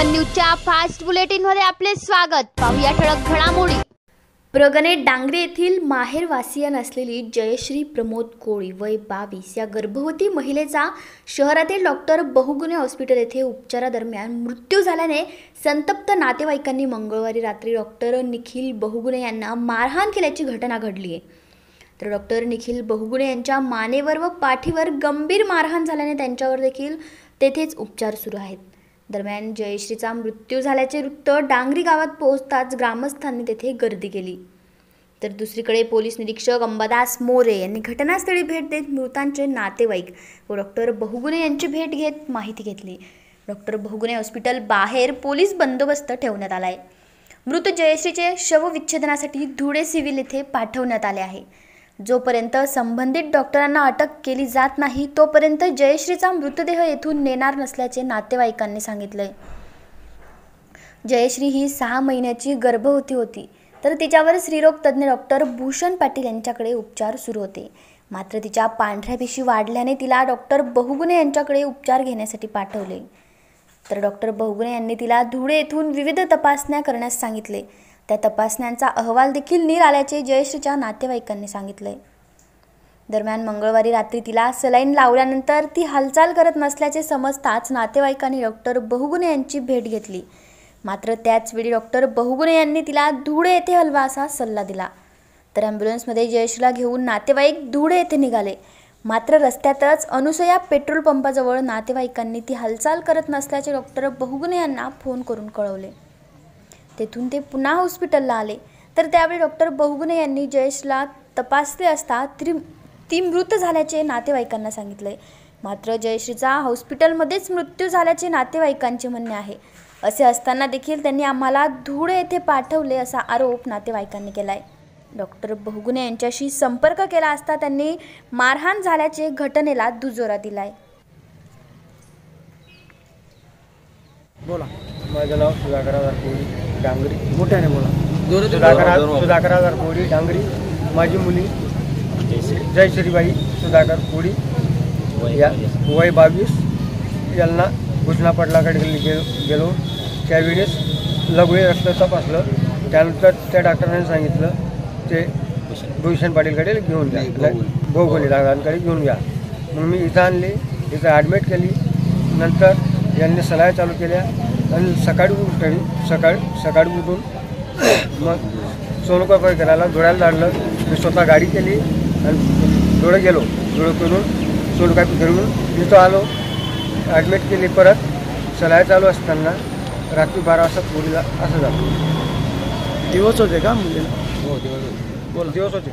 बुलेटिनमध्ये आपले स्वागत. पाहूया ठळक घडामोडी. प्रगणे डांगरे येथील माहेरवासीय असलेली जयश्री प्रमोद कोळी वय बावीस या गर्भवती महिलेचा शहरातील डॉक्टर बहुगुणे हॉस्पिटल येथे उपचारादरम्यान मृत्यू झाल्याने संतप्त नातेवाईकांनी मंगळवारी रात्री डॉक्टर निखिल बहुगुणे यांना मारहाण केल्याची घटना घडली आहे. तर डॉक्टर निखिल बहुगुणे यांच्या मानेवर व पाठीवर गंभीर मारहाण झाल्याने त्यांच्यावर देखील तेथेच उपचार सुरू आहेत. दरम्यान जयश्रीचा मृत्यू झाल्याचे वृत्त डांगरी गावात पोहोचताच ग्रामस्थांनी तेथे गर्दी केली. तर दुसरीकडे पोलीस निरीक्षक अंबादास मोरे यांनी घटनास्थळी भेट देत मृतांचे नातेवाईक व डॉक्टर बहुगुणे यांची भेट घेत माहिती घेतली. डॉक्टर बहुगुणे हॉस्पिटल बाहेर पोलीस बंदोबस्त ठेवण्यात आला आहे मृत जयश्रीचे शवविच्छेदनासाठी धुळे सिव्हिल येथे पाठवण्यात आले आहे. जोपर्यंत संबंधित डॉक्टरांना अटक केली जात नाही तोपर्यंत जयश्रीचा मृतदेह येथून नेणार नसल्याचे नातेवाईकांनी सांगितले. जयश्री ही सहा महिन्याची गर्भवती होती तर तिच्यावर स्त्रीरोग तज्ज्ञ डॉक्टर भूषण पाटील यांच्याकडे उपचार सुरू होते. मात्र तिच्या पांढऱ्या पेशी वाढल्याने तिला डॉक्टर बहुगुणे यांच्याकडे उपचार घेण्यासाठी पाठवले. तर डॉक्टर बहुगुणे यांनी तिला धुळे येथून विविध तपासण्या करण्यास सांगितले. त्या तपासण्यांचा अहवाल देखील नीर आल्याचे जयश्रीच्या नातेवाईकांनी सांगितले. दरम्यान मंगळवारी रात्री तिला सलाईन लावल्यानंतर ती हालचाल करत नसल्याचे समजताच नातेवाईकांनी डॉक्टर बहुगुणे यांची भेट घेतली. मात्र त्याचवेळी डॉक्टर बहुगुणे यांनी तिला धुळे येथे हलवा असा सल्ला दिला. तर ॲम्ब्युलन्समध्ये जयश्रीला घेऊन नातेवाईक धुळे येथे निघाले. मात्र रस्त्यातच अनुसया पेट्रोल पंपाजवळ नातेवाईकांनी ती हालचाल करत नसल्याचे डॉक्टर बहुगुणे यांना फोन करून कळवले. तेथून ते पुन्हा हॉस्पिटलला आले. तर त्यावेळी डॉक्टर बहुगुणे यांनी जयेशला तपासले असता ती ती मृत झाल्याचे नातेवाईकांना सांगितले. मात्र जयश्रीचा हॉस्पिटलमध्येच मृत्यू झाल्याचे नातेवाईकांचे म्हणणे आहे. असे असताना देखील त्यांनी आम्हाला धुळे येथे पाठवले असा आरोप नातेवाईकांनी केला आहे डॉक्टर बहुगुणे यांच्याशी संपर्क केला असता त्यांनी मारहाण झाल्याचे घटनेला दुजोरा दिलाय. बोला. माझं नाव सुधाकर डांगरी. मोठ्याने बोला सुधाकर सुधाकर हजार कोळी डांगरी. माझी मुली जयश्रीबाई सुधाकर कोळी. या वय बावीस. यांना भुजना पाटलाकडे गेलो गेलो. त्यावेळेस लघवे रक्त तपासलं. त्यानंतर त्या डॉक्टरांनी सांगितलं ते भूषण पाटीलकडे घेऊन द्या भौगोली दादांकडे घेऊन घ्या मग मी इथं आणली इथं ॲडमिट केली. नंतर यांनी सलाह चालू केल्या. आणि सकाळी उठली सकाळी सकाळी उठून मग सोनोका करायला धुळ्याला धाडलं मी स्वतः गाडी केली आणि धुळं गेलो. धुळं करून सोनोका फिरवून इथं आलो. ॲडमिट केली परत. सलाह चालू असताना रात्री बारा वाजता पोलीला असं झालं. दिवस होते का मुलीला हो दिवस बोला. दिवस होते.